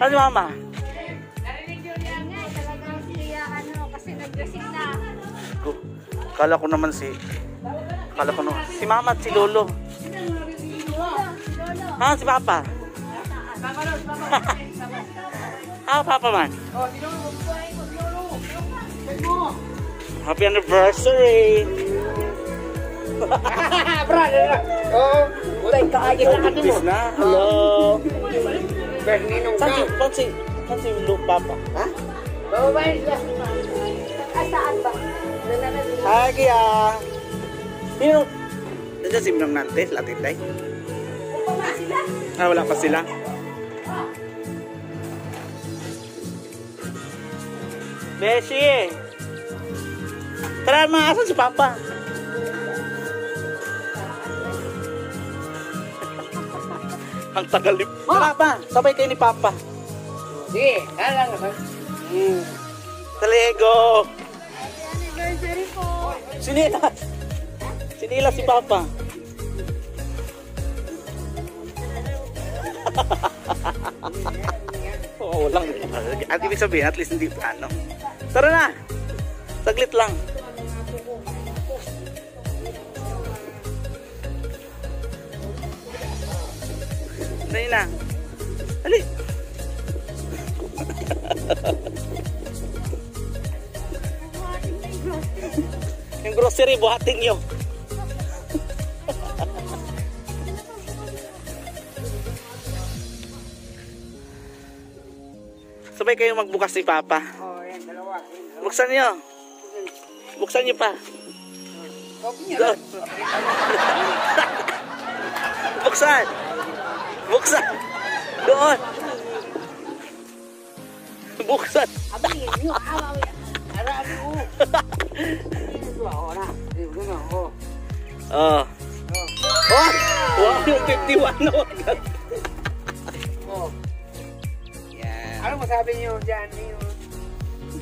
Ano si mama? Narinig yun yan nga, talagang siya ano, kasi nag-dressing na. Kala ko naman si... Kala ko naman... Si mama at si lolo. Ha, si papa? Ah, papa man. Happy anniversary! Oh, ulay kaayo na ano mo. Na. Hello! Berninong ka. Si... Saan si Lu, papa? Ha? Bababayin sila. Asaan ba? Na nag- Hi, Kia! Sino? Nandiyan si Minang Nantes, Latin. Upo nga sila. Ah, wala pa sila. Beshi! Tara, mga asan si Papa? Ang tagal ni... Tara pa, sabay kayo ni Papa. Sige, halang ka. Hmm. Talego! Anniversary po. Sinilas! Sinilas si Papa. Oo, oh, walang... At ibig sabihin, at least hindi pa ano. Tara na! Saglit lang. Dali na. Dali. Yung grocery, buhatin nyo. Sabay kayo magbukas ni Papa. Oh, yan, dalawa. Buksan nyo. Buksan nyo pa. Doon. Buksan. Buksan. Doon. Buksan. Nyo, awaw yan. Ara, ano ko. Ito, oh, na. Ito na, oh. Oh. Oh. Oh! Wow, yung 51 na agad. Oh. Yan. Ano masabi niyo dyan?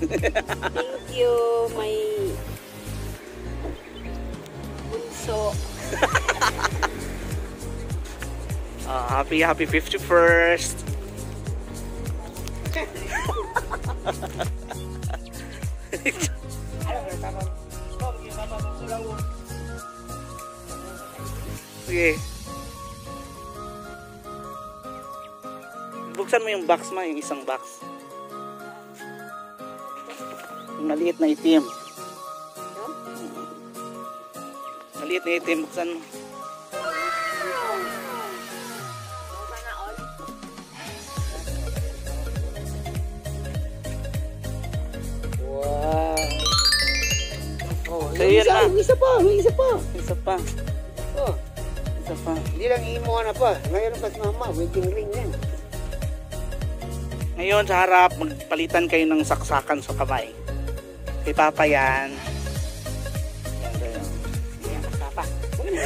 Thank you, may bunso. Ah, happy, happy 51st. Ano ba? Tama. Oh, yung tama mo sulaw. Sige. Buksan mo yung box ma, yung isang box. Yung maliit na itim. Maliit na itim, buksan mo. Yun isa, na. yung isa pa, yung isa pa. Isa pa, Oh, isa pa. hindi lang imo na pa. Ngayon pa si mama, wedding ring yan. Ngayon sa harap, magpalitan kayo ng saksakan sa kamay. Kay Papa yan. Yan, ganyan. Yan, papa.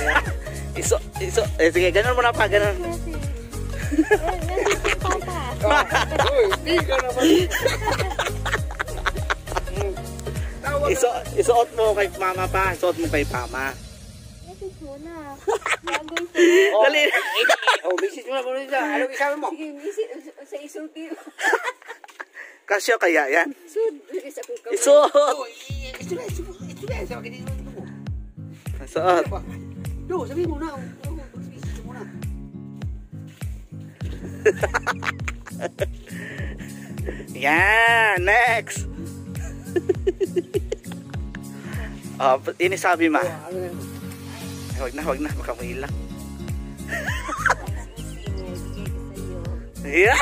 Iso, iso. Eh, sige, ganun mo na pa, ganun. Papa. Oh, uy, di ka naman. Iso, isuot mo kay Mama pa, isuot mo kay Mama. Message mo na. Oh, Dali. eh, oh, bisis mo na. Ano isabi mo? Sige, message sa isulti. Kasyo kaya yan? Kong kamay. Isuot! Oh, i- ito na, ito na, ito na. Sabi ka dito, ito mo. Isuot. Ano ba? Do, sabi mo na. Bisis mo na. Yan, next! Oh, ini sabi ma. Oh, ano? Ay, Wag na, wag na, baka sa'yo. Yeah.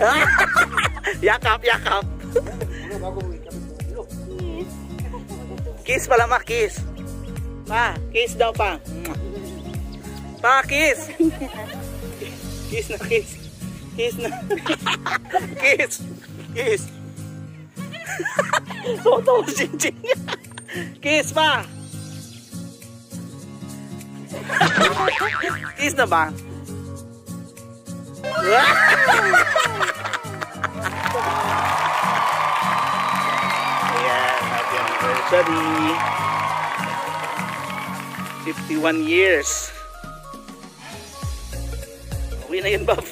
yakap, yakap. Kiss pala ma, kiss. Pa, kiss daw pa. Pa, kiss. Kiss na, kiss. Kiss na. kiss. Kiss. Toto, chin-chin. Kiss pa. kiss na ba? Ayan, happy anniversary. 51 years. Okay na yun, Bob.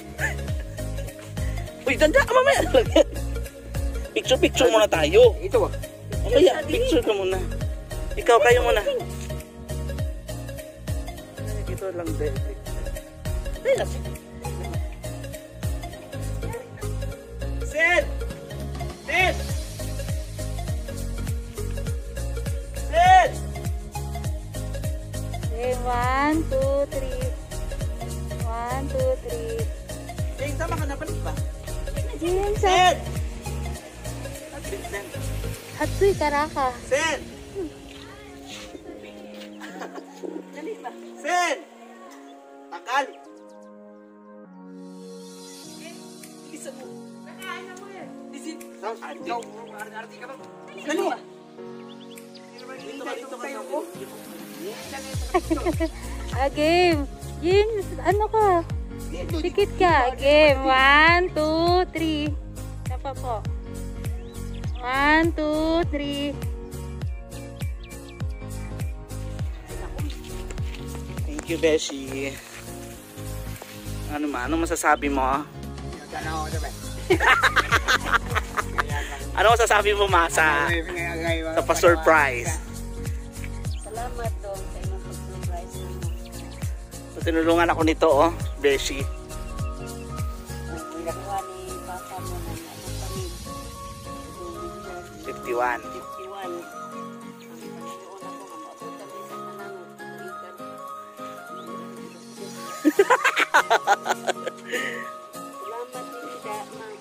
Uy, ganda mamaya. picture, picture muna tayo. Ito ah. Mamaya, picture ka muna. Ikaw, kayo muna. Ito lang din. Sid! Sid! Sid! Okay, one, two, three. One, two, three. Jane, tama ka na balik ba? James, ah. Sid! Atoy, karaka. Sid! Sid! Tagal! Isa mo. Isit. Saan? Ikaw, arti ka ba? Dali! Dito ka, dito ka. Ah, game. James, ano ka? Dikit ka. Game. One, two, three. Isa pa po. One, two, three. Thank you, Beshi. Ano ma? Ano masasabi mo? Ano masasabi mo ma sa, sa pa-surprise? Salamat dong sa inyong pag-surprise tinulungan ako nito, oh, Beshi. 51. 51. Salamat din siya, ma'am.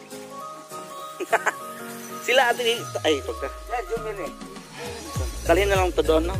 Sila atin ay pagka. Yeah, Kalhin na lang to doon, no?